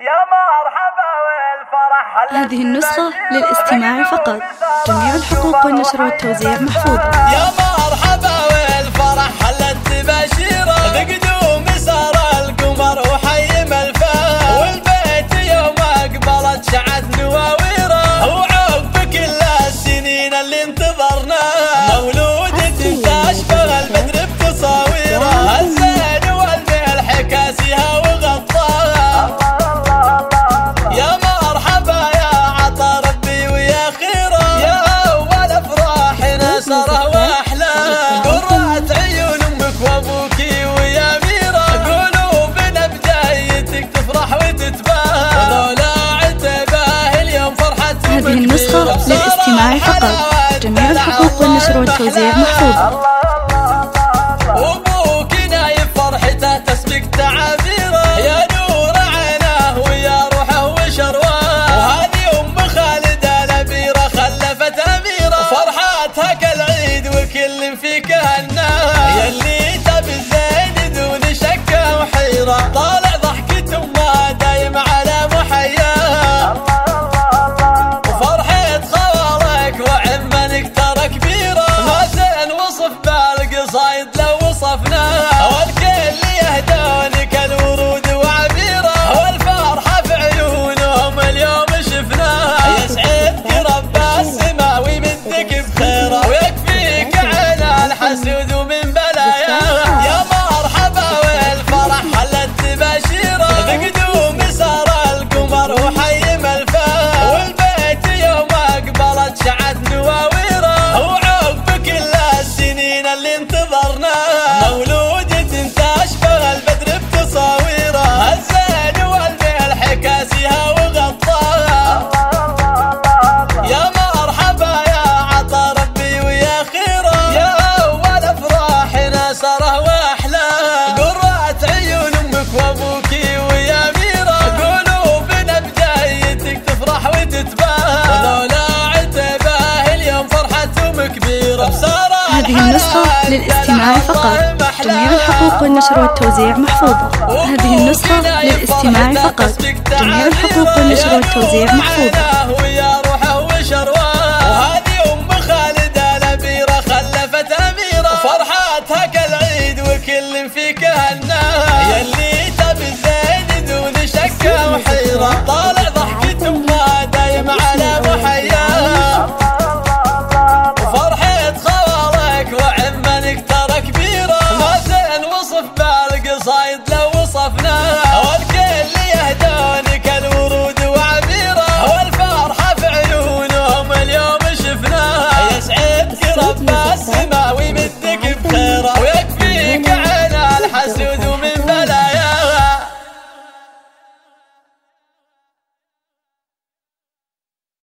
يا مرحبا والفرح هذه النسخة للاستماع فقط. جميع الحقوق والنشر والتوزيع محفوظ. يا مرحبا يا سارة وأحلى. قرات عيون أمك وابوكي ويا ميرا. قلوبنا بدايتك تفرح وتتباهى. لولا عتباه اليوم فرحة هذه النسخة للاستماع فقط. جميع الحقوق والنشر والتوزيع محفوظة هذه النسخة للاستماع فقط. جميع الحقوق والنشر والتوزيع محفوظة. هذه النسخة للاستماع فقط. جميع الحقوق والنشر والتوزيع محفوظة. فيك هالمرة